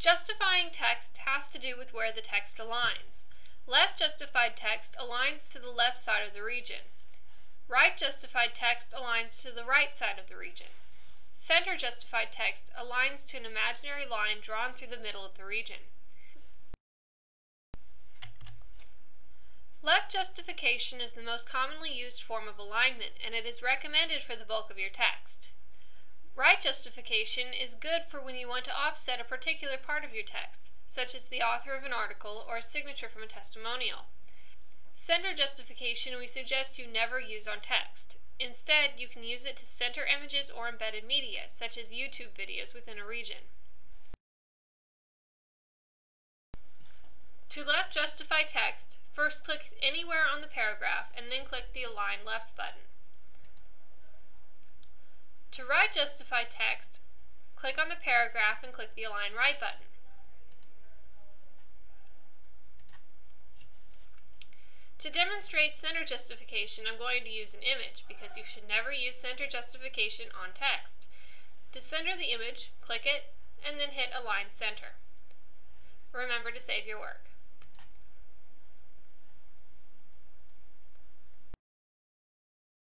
Justifying text has to do with where the text aligns. Left justified text aligns to the left side of the region. Right justified text aligns to the right side of the region. Center justified text aligns to an imaginary line drawn through the middle of the region. Left justification is the most commonly used form of alignment, and it is recommended for the bulk of your text. Right justification is good for when you want to offset a particular part of your text, such as the author of an article or a signature from a testimonial. Center justification we suggest you never use on text. Instead, you can use it to center images or embedded media, such as YouTube videos within a region. To left justify text, first click anywhere on the paragraph and then click the Align Left button. To right justify text, click on the paragraph and click the Align Right button. To demonstrate center justification, I'm going to use an image because you should never use center justification on text. To center the image, click it, and then hit Align Center. Remember to save your work.